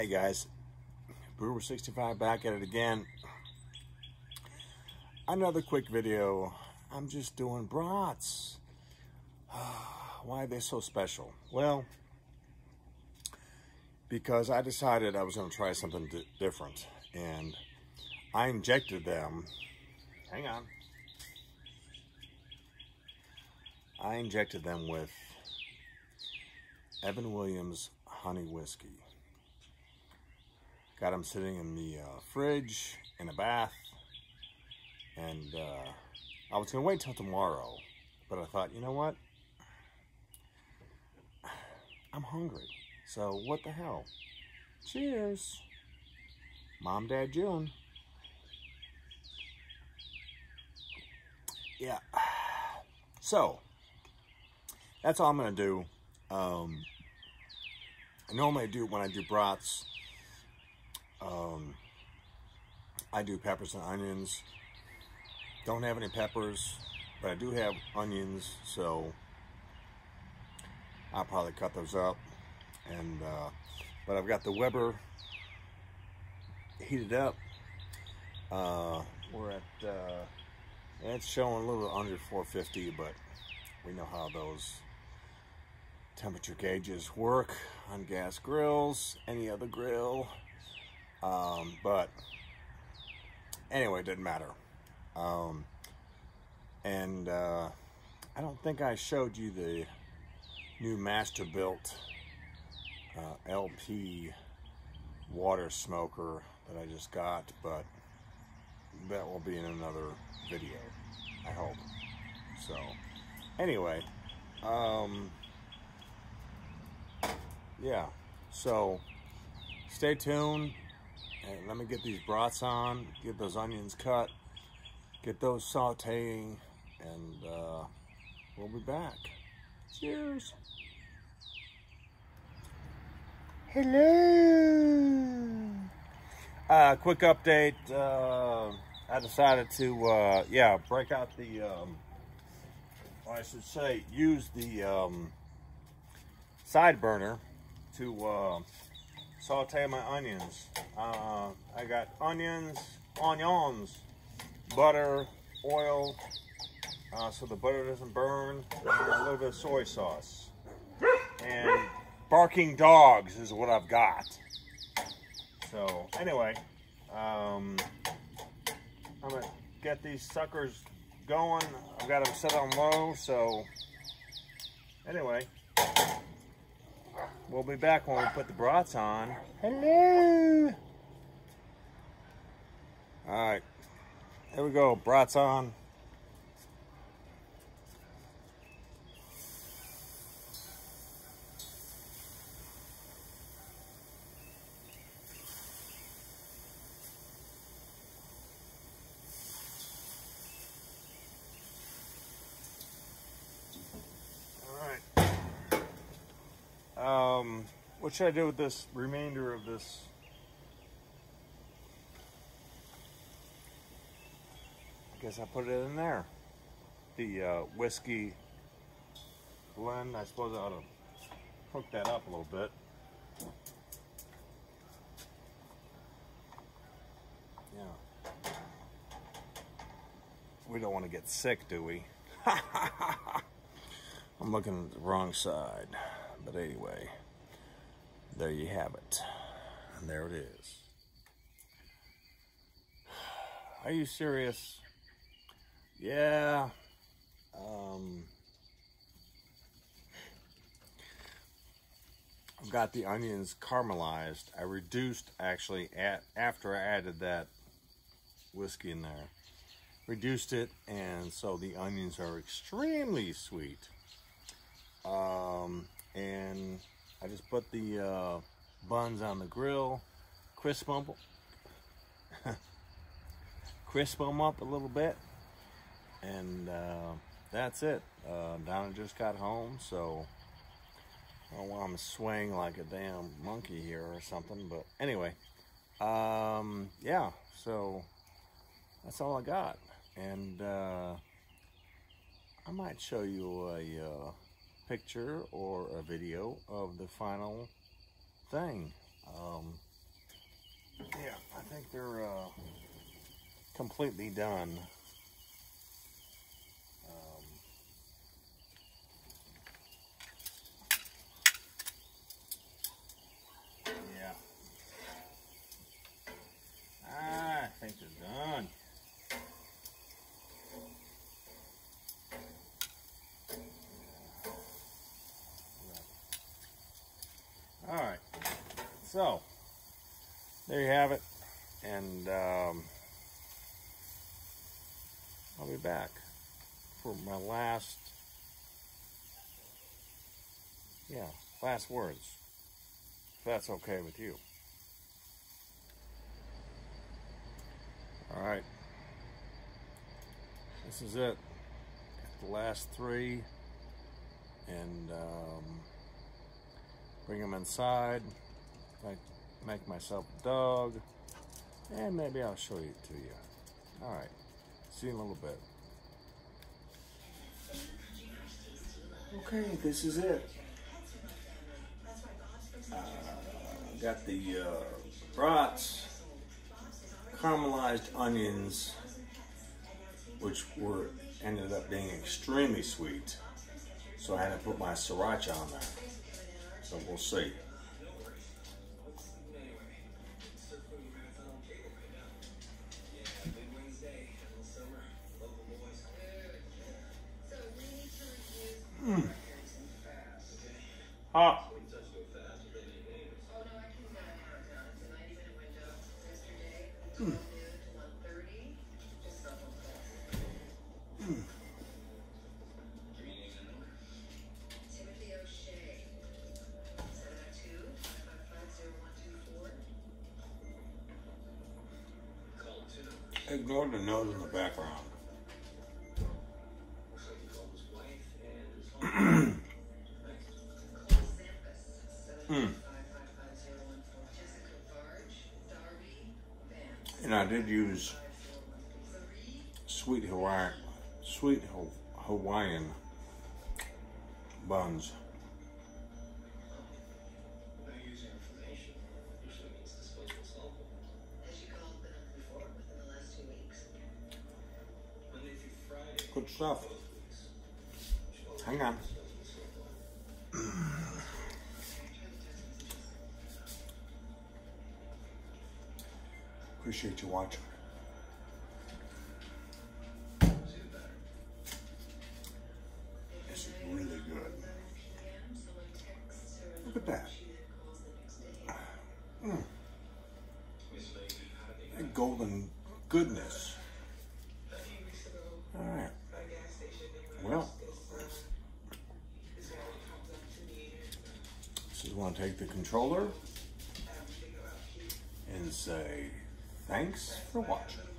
Hey guys, Brewer65 back at it again. Another quick video. I'm just doing brats. Why are they so special? Well, because I decided I was going to try something different. And I injected them. Hang on. I injected them with Evan Williams honey whiskey. Got them sitting in the uh, fridge, in a bath, and uh, I was gonna wait till tomorrow, but I thought, you know what? I'm hungry, so what the hell? Cheers. Mom, Dad, June. Yeah. So, that's all I'm going to do. Um, I normally do when I do brats, um, I do peppers and onions. Don't have any peppers, but I do have onions, so I'll probably cut those up. And uh, but I've got the Weber heated up. Uh, we're at uh, it's showing a little under 450, but we know how those temperature gauges work on gas grills, any other grill. Um, but anyway, it didn't matter. Um, and uh, I don't think I showed you the new Masterbuilt uh, LP water smoker that I just got, but that will be in another video, I hope. So, anyway, um, yeah, so stay tuned let me get these brats on, get those onions cut, get those sauteing, and uh, we'll be back. Cheers. Hello. Uh, quick update. Uh, I decided to, uh, yeah, break out the, um, I should say, use the um, side burner to uh, saute my onions. Uh, I got onions, onions, butter, oil, uh, so the butter doesn't burn, and a little bit of soy sauce. And barking dogs is what I've got. So anyway, um, I'm gonna get these suckers going. I've got them set on low, so anyway, We'll be back when we put the brats on. Hello! Alright, here we go, brats on. Um, what should I do with this remainder of this? I guess I put it in there. The uh, whiskey blend. I suppose I ought to hook that up a little bit. Yeah. We don't want to get sick, do we? I'm looking at the wrong side. But anyway, there you have it. And there it is. Are you serious? Yeah. Um, I've got the onions caramelized. I reduced actually at after I added that whiskey in there. Reduced it and so the onions are extremely sweet. Um, and I just put the uh, buns on the grill, crisp them, crisp them up a little bit, and uh, that's it. Uh, Donna just got home, so I don't want him to swing like a damn monkey here or something, but anyway, um, yeah, so that's all I got, and uh, I might show you a uh, picture or a video of the final thing. Um, yeah, I think they're uh, completely done. Um, yeah. I think they're done. All right. So, there you have it. And um, I'll be back for my last, yeah, last words. If that's okay with you. All right. This is it. The last three. And um, bring them inside. Like make myself a dog. And maybe I'll show it to you. All right. See you in a little bit. Okay, this is it. Uh, got the uh, brats, caramelized onions, which were ended up being extremely sweet. So I had to put my sriracha on there. So we'll see. Mm. Hot. Mm. Ignore the note in the background. mm. And I did use sweet Hawaiian, sweet Hawaiian buns. Good stuff. Hang on. Appreciate you watching. This is really good. Look at that. Mm. That golden goodness. All right. Well, want to take the controller and say, thanks for watching.